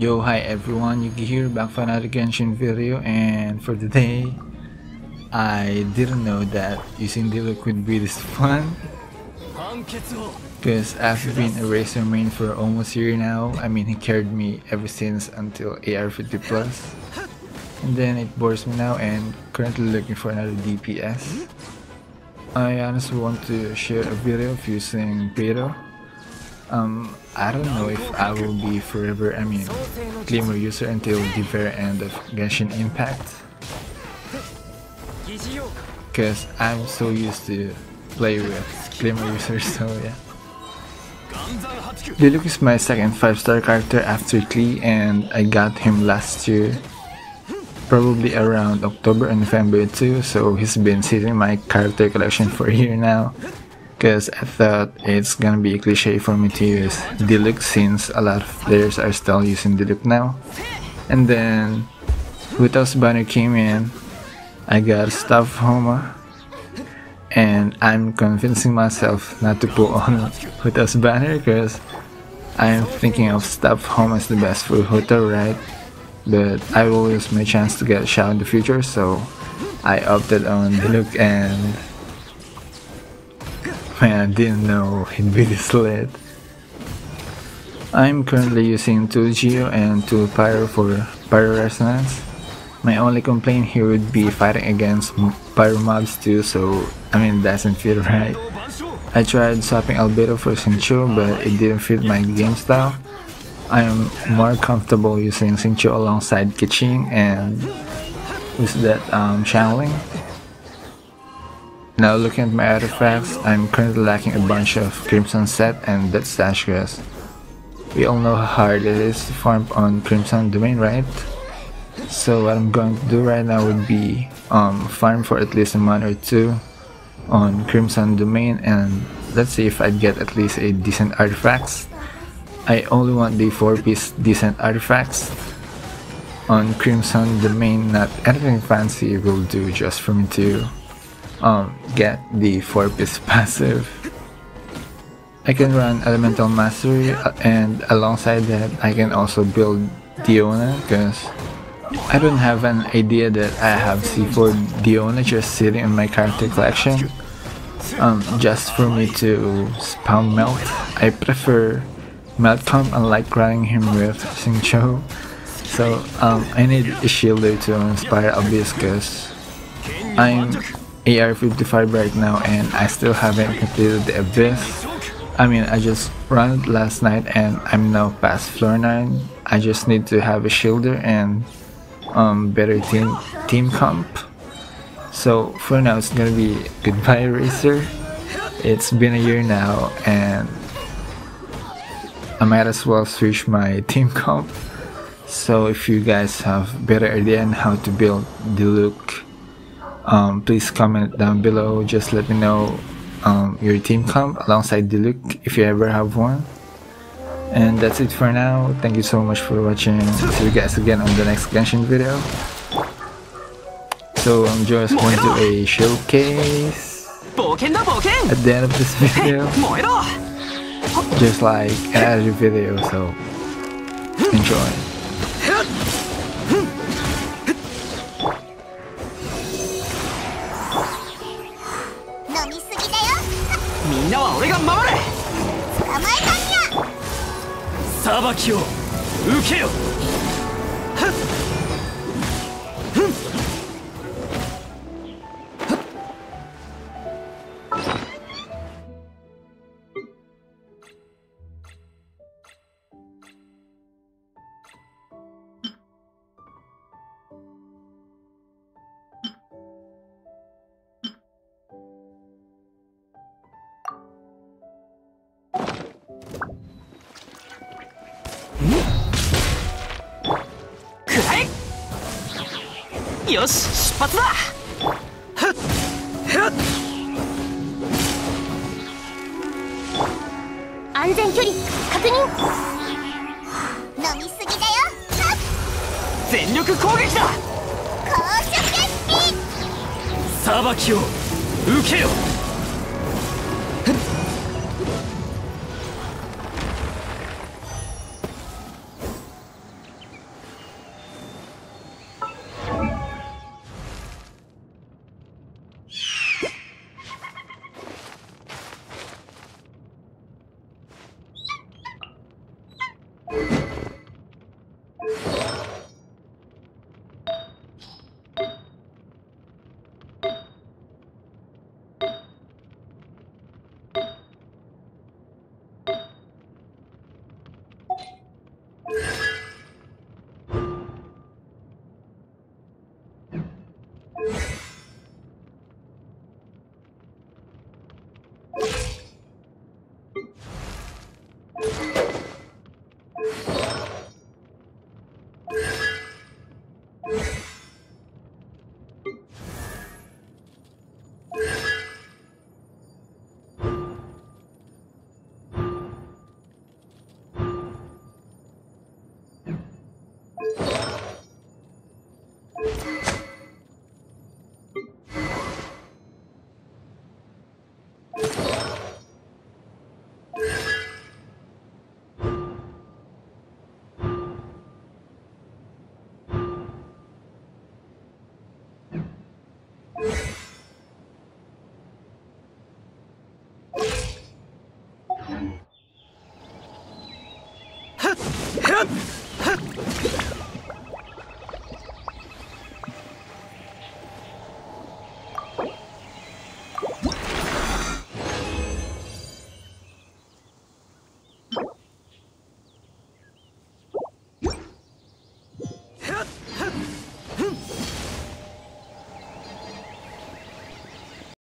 Yo, hi everyone, Yuki here, back for another Genshin video and for today, I didn't know that using Diluc would be this fun. Because I've been a Razor main for almost a year now, I mean he carried me ever since until AR50 plus. And then it bores me now and currently looking for another DPS. I honestly want to share a video of using Beto um, I don't know if I will be forever, I mean, Claymore user until the very end of Genshin Impact. Cause I'm so used to play with Claymore users, so yeah. Diluc is my second 5-star character after Klee and I got him last year. Probably around October and November too, so he's been sitting in my character collection for a year now because I thought it's gonna be a cliche for me to use Diluc since a lot of players are still using Diluc now. And then Hu Tao's banner came in, I got Staff Homa, and I'm convincing myself not to put on Hu Tao's banner because I'm thinking of Staff Homa as the best for Hu Tao, right? But I will lose my chance to get a shot in the future, so I opted on Diluc and Man, I didn't know he'd be this late. I'm currently using 2 Geo and 2 Pyro for Pyro Resonance. My only complaint here would be fighting against Pyro mobs too, so I mean doesn't feel right. I tried swapping Albedo for Xingqiu, but it didn't fit my game style. I am more comfortable using Xingqiu alongside Keqing and with that um, channeling. Now looking at my artifacts, I'm currently lacking a bunch of Crimson Set and Death Stash We all know how hard it is to farm on Crimson Domain, right? So what I'm going to do right now would be um, farm for at least a month or two on Crimson Domain and let's see if I'd get at least a decent artifacts. I only want the 4-piece decent artifacts on Crimson Domain, not anything fancy will do just for me to um, get the 4-piece passive. I can run Elemental Mastery uh, and alongside that I can also build Diona because I don't have an idea that I have C4 Diona just sitting in my character collection um, just for me to spam Melt. I prefer Melt Comp unlike running him with Xingqiu. So um, I need a shielder to inspire Abyss because I'm AR-55 right now and I still haven't completed the Abyss. I mean, I just ran it last night and I'm now past floor 9. I just need to have a shielder and um, better team, team comp. So for now, it's gonna be goodbye Razor. It's been a year now and I might as well switch my team comp. So if you guys have better idea on how to build Diluc um, please comment down below. Just let me know um, your team comp alongside Diluc if you ever have one. And that's it for now. Thank you so much for watching. See you guys again on the next Genshin video. So I'm just going to a showcase at the end of this video. Just like another video so enjoy みんなは俺が守れ。捕まえたんや裁きを受けよよし出発だ。安全距離確認。飲みすぎだよ。全力攻撃だ。公主決起。裁きを受けよ هت هت